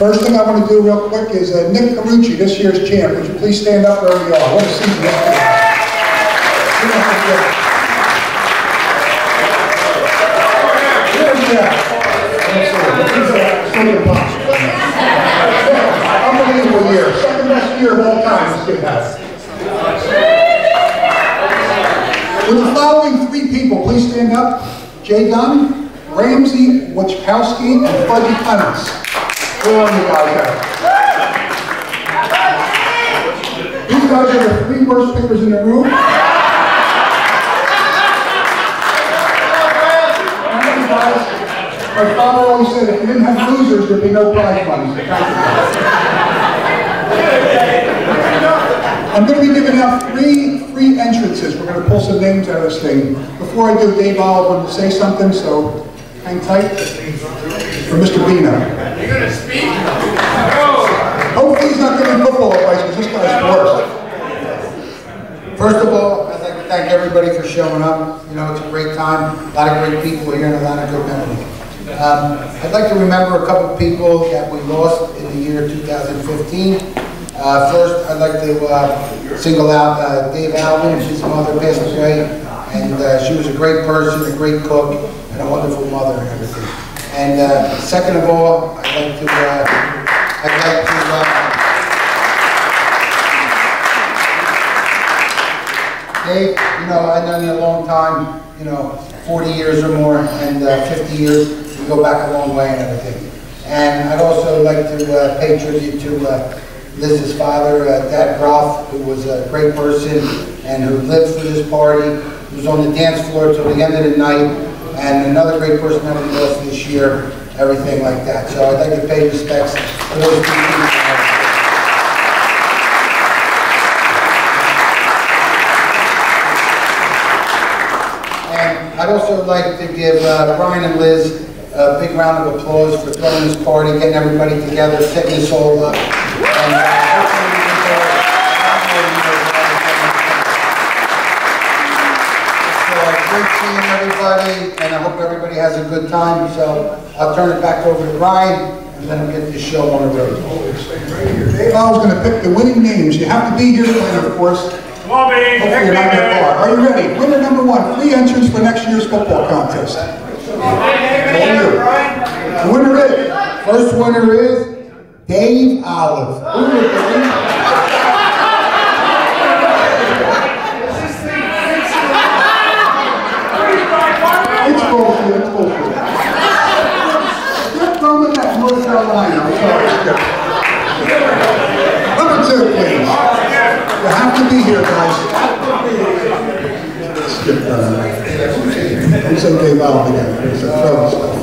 First thing I want to do real quick is uh, Nick Carucci, this year's champ. Would you please stand up wherever you are? What a season. Unbelievable year. Second best year of all time this kid has. With the following three people, please stand up. Jay Dunn, Ramsey Wachkowski, and Fudgy Clements. You guys at? These guys are the three worst pickers in the room. My father always said, if you didn't have losers, there'd be no prize money. I'm going to be giving out three free entrances. We're going to pull some names out of this thing. Before I do, Dave Olive wanted to say something, so hang tight. For Mr. Bina. You're gonna speak? Hopefully he's not giving football advice, because this guy's worse. First of all, I'd like to thank everybody for showing up. You know, it's a great time, a lot of great people here and a lot of good memories. Um, I'd like to remember a couple of people that we lost in the year 2015. Uh, First, I'd like to uh, single out uh, Dave Alvin, his mother passed away, and uh, she was a great person, a great cook, and a wonderful mother and everything. And uh, second of all, I'd like to, uh, I'd like to uh, Dave, you know, I've known you a long time, you know, 40 years or more, and uh, 50 years, we go back a long way and everything. And I'd also like to uh, pay tribute to uh, Liz's father, uh, Dad Groff, who was a great person and who lived for this party, who was on the dance floor till the end of the night, and another great person that we lost this year, everything like that. So I'd like to pay respects to those people. And I'd also like to give uh, Brian and Liz a big round of applause for throwing this party, getting everybody together, setting this all up. And, uh, seeing everybody, and I hope everybody has a good time. So I'll turn it back over to Brian, and then we'll get this show on the road. Dave Olive's going to pick the winning names. You have to be here to win, of course. Come on, baby. Hopefully you're not that far. Are you ready? Winner number one, free entrance for next year's football contest. The winner is, First winner is Dave Olive. Who is Dave? it's bullshit, it's bullshit. You're from that North Carolina, I'm sorry. Number two, please. You have to be here, guys. Skip that. Don't say Dave again. It's a throw stuff.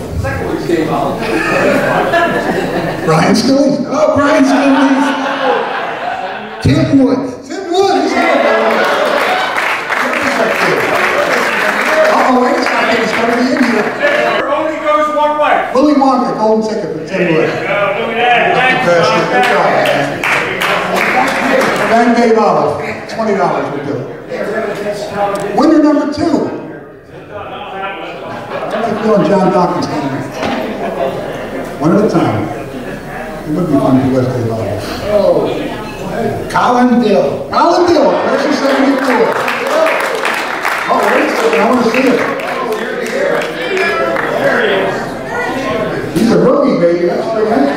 Brian Skilly? Oh, Brian Skilly. Tim Woods. Tim Wood, he's here. Uh-oh, wait a second, it's gotta be in here. Only goes one way. Willy Wonka, golden ticket for Tim Wood. Go, look at that. Thanks, Good Thank Dave Olive, twenty dollars will do it. Winner number two. Keep going, John Dawkins. One at a time. It would be fun if you was Dave Olive. Colin Dill. Colin Dill, version seventy-four. Oh, wait a second, I wanna see it. He's a rookie, baby, that's pretty nice.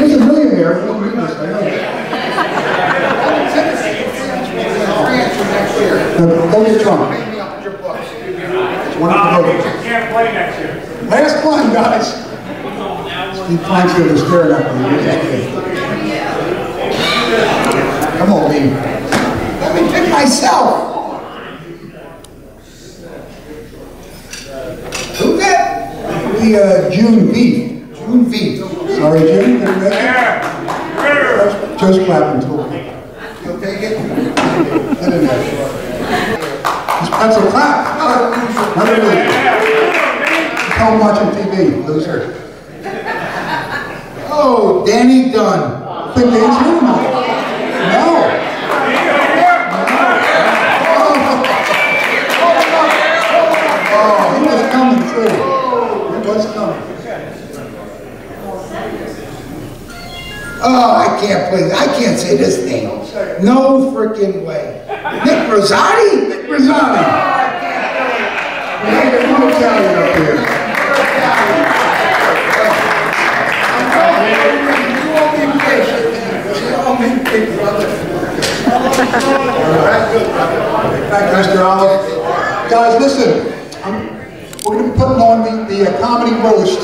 He's a millionaire, he don't read this, I know. Now, Go get drunk. It's one of the Oh, votes. you can't play next year. Last one, guys. Steve Kleinfield is staring at me. He's just kidding. Come on, baby. Let me pick myself. Who that? The uh, June V. June V. Sorry, June. Didn't make it. Yeah. Winner. Just clapping. You'll take it? Get in there. This pencil clap. Really. Home watching TV, loser. Oh, Danny Dunn. Big dance room? No. Oh, he was coming too. He was coming. Oh, I can't believe, I can't say this name. No freaking way. Nick Rosati? Nick Rosati. We have a new Italian up here. Thank you, Mr. Olive. Guys, listen, I'm- we're going to be putting on the, the uh, comedy roast.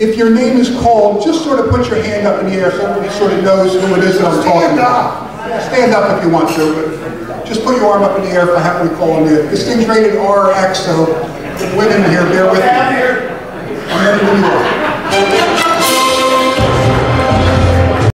If your name is called, just sort of put your hand up in the air so everybody sort of knows who it is that I'm talking about. Stand up if you want to, just put your arm up in the air if I happen to call on you. This thing's rated RX, so women here, bear with me. I'm ready you are.